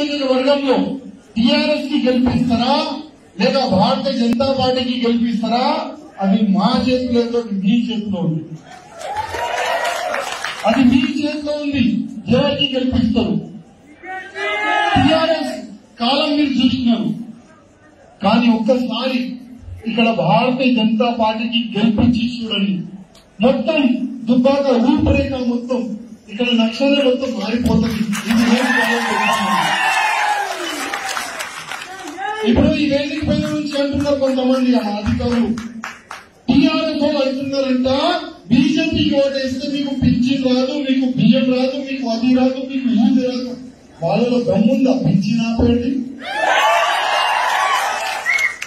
నియోజకవర్గంలో టిఆర్ఎస్కి గెలిపిస్తారా? లేక భారతీయ జనతా పార్టీకి గెలిపిస్తారా? అది మా చేతిలో మీ చేతిలో ఉంది. అది మీ చేతిలో ఉంది ఎవరికి గెలిపిస్తారు? టిఆర్ఎస్ కాలం మీరు చూస్తున్నారు. కానీ ఒక్కసారి ఇక్కడ భారతీయ జనతా పార్టీకి గెలిపించి చూడండి. మొత్తం దుబ్బాక రూపురేఖ మొత్తం ఇక్కడ నక్షత్రం మొత్తం మారిపోతుంది. ఇది ఏం కావాలో ఇప్పుడు ఈ వేదిక పైన నుంచి అంటున్నారు కొంతమంది ఆ అధికారులు టీఆర్ఎస్ వాళ్ళు అంటున్నారంట బీజేపీకి ఓటేస్తే మీకు పింఛన్ రాదు మీకు బియ్యం రాదు మీకు అది రాదు మీకు ఇది రాదు. వాళ్ళలో దమ్ముందా? పింఛన్ ఆపేయండి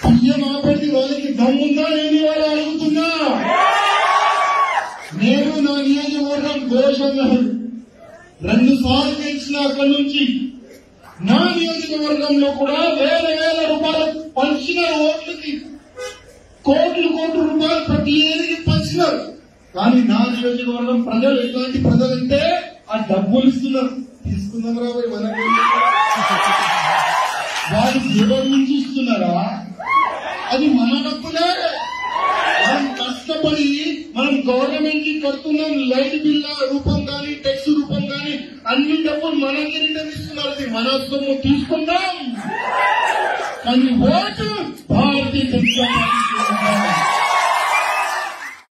బియ్యం ఆపేది వాళ్ళకి దమ్ముందా లేని వాళ్ళు అడుగుతున్నా. నేను నా నియోజకవర్గం గోషన్నహర్ రెండు సార్లు గెలిచిన అక్కడి నుంచి నా నియోజకవర్గంలో కూడా వేల వేల రూపాయలు పంచిన ఓట్లకి కోట్లు కోట్ల రూపాయలు ప్రతి ఏరికి పంచినారు. కానీ నా నియోజకవర్గం ప్రజలు ఎలాంటి ప్రజలంటే ఆ డబ్బులు ఇస్తున్నారు. తీసుకుందాం రాబోయే మనకి వారి నుంచి ఇస్తున్నారా? అది మన డబ్బులే. మనం కష్టపడి మనం గవర్నమెంట్కి కడుతున్నాం లైట్ బిల్ రూపం కానీ టెక్స్ రూపం కానీ అన్ని డబ్బులు మనకి రిటర్న్ ఇస్తున్నారు మనస్సును మన తీసుకుందాం. కానీ ఓటు భారతీయ జనతా